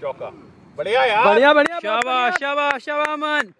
चौका बढ़िया यार। बढ़िया बढ़िया शाबाश शाबाश शाबाश अमन।